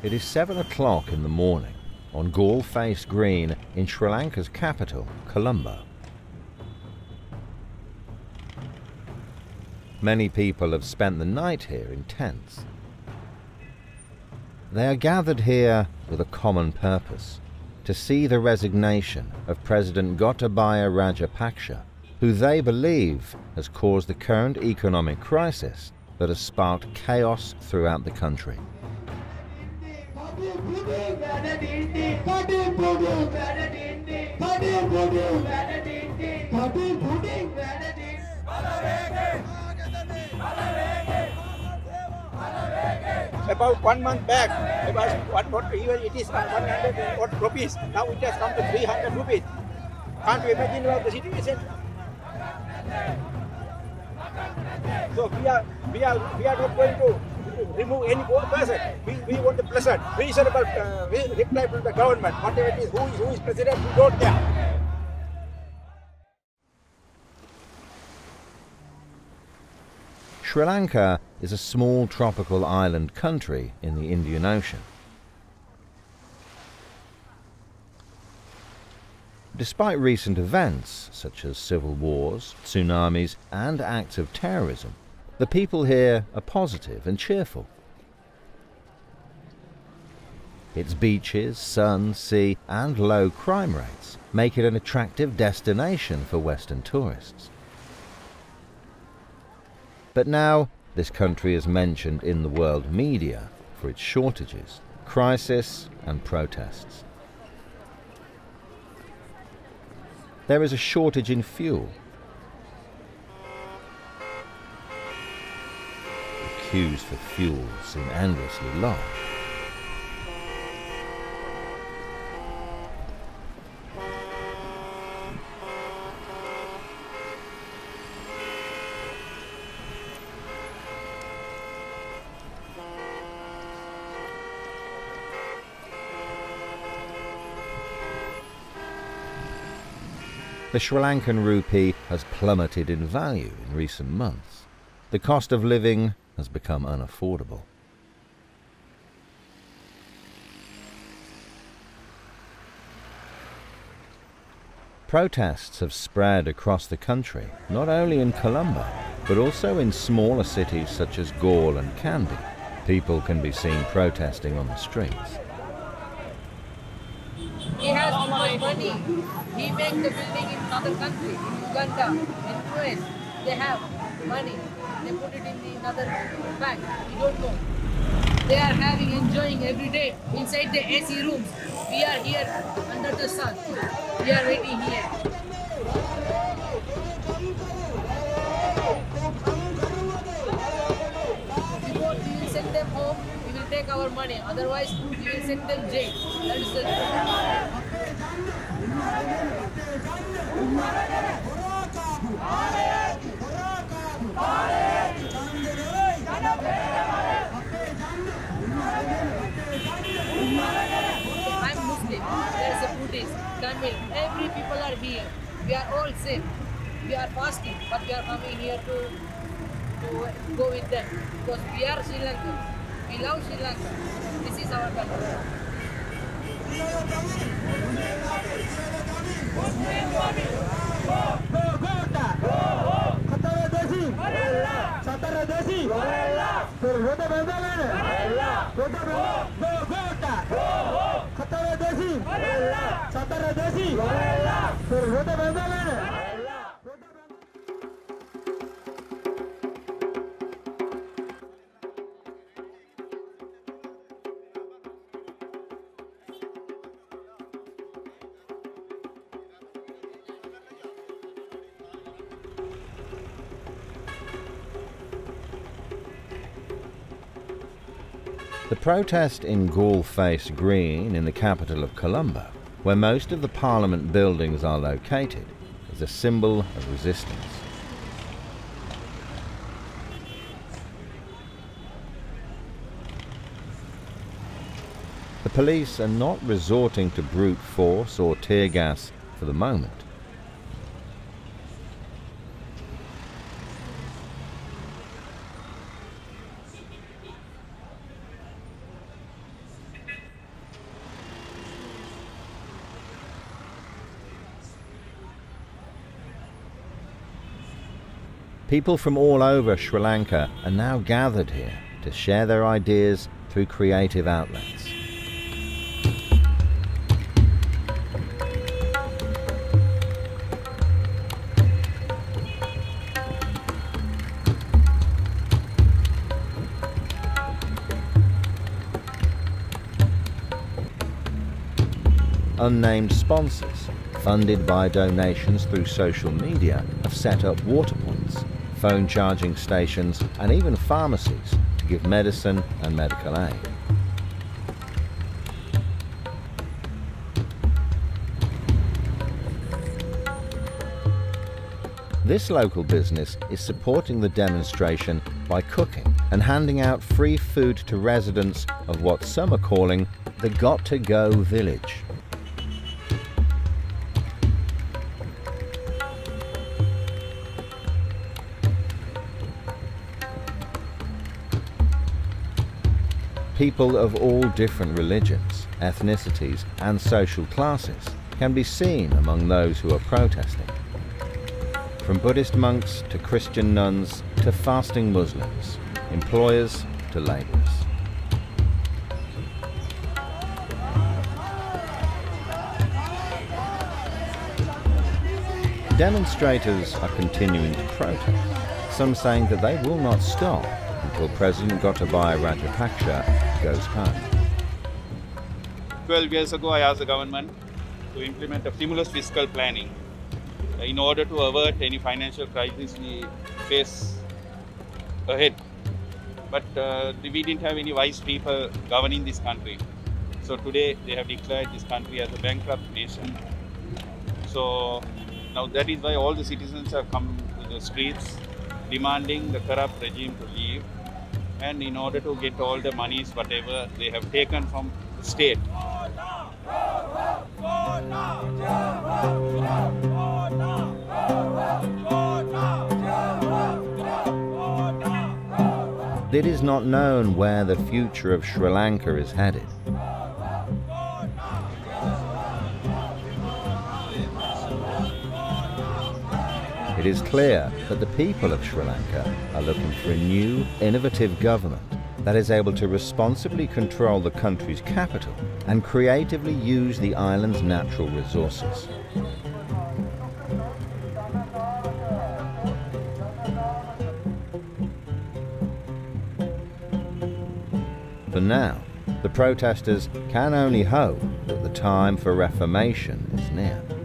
It is seven o'clock in the morning on Galle Face Green in Sri Lanka's capital, Colombo. Many people have spent the night here in tents. They are gathered here with a common purpose to see the resignation of President Gotabaya Rajapaksa, who they believe has caused the current economic crisis that has sparked chaos throughout the country. About one month back, about what, what even it is 100 odd rupees. Now it has come to 300 rupees. Can't you imagine about the situation? So we are we are we are not going to remove any person. We, we want the pleasant, reasonable uh, re- reply from the government. Whatever it is, who is who is president, we don't care. Sri Lanka is a small tropical island country in the Indian Ocean. Despite recent events such as civil wars, tsunamis, and acts of terrorism, the people here are positive and cheerful. Its beaches, sun, sea, and low crime rates make it an attractive destination for Western tourists. But now, this country is mentioned in the world media for its shortages, crisis, and protests. There is a shortage in fuel. Queues for fuel seem endlessly long. The Sri Lankan rupee has plummeted in value in recent months. The cost of living has become unaffordable. Protests have spread across the country, not only in Colombo, but also in smaller cities such as Galle and Kandy. People can be seen protesting on the streets. He has too much money. He make the building in another country, in Uganda, in US. They have money. They put it in the another bag. We don't know. They are having enjoying every day inside the AC rooms. We are here under the sun. We are waiting here. Want, we will send them home. We will take our money. Otherwise, we will send them jail. That is the I'm Muslim. There is a Tamil. Every people are here. We are all same. We are fasting, but we are coming here to to go with them because we are Sri Lankans. We love Sri Lanka. This is our देसी सत्तर देसी फिर वो तो बंदा मैंने The protest in Galle Face Green in the capital of Colombo, where most of the parliament buildings are located, is a symbol of resistance. The police are not resorting to brute force or tear gas for the moment. People from all over Sri Lanka are now gathered here to share their ideas through creative outlets. unnamed sponsors, funded by donations through social media, have set up water points, phone charging stations, and even pharmacies to give medicine and medical aid. This local business is supporting the demonstration by cooking and handing out free food to residents of what some are calling the Gota Go village. People of all different religions, ethnicities and social classes can be seen among those who are protesting. From Buddhist monks to Christian nuns to fasting Muslims, employers to labourers. Demonstrators are continuing to protest, some saying that they will not stop until President Gotabaya Rajapaksa goes home. 12 years ago, I asked the government to implement a stimulus fiscal planning in order to avert any financial crisis we face ahead. But uh, we didn't have any wise people governing this country. So today they have declared this country as a bankrupt nation. So now that is why all the citizens have come to the streets demanding the corrupt regime to leave and in order to get all the monies whatever they have taken from the state. It is not known where the future of Sri Lanka is headed. It is clear that the people of Sri Lanka are looking for a new, innovative government that is able to responsibly control the country's capital and creatively use the island's natural resources. For now, the protesters can only hope that the time for reformation is near.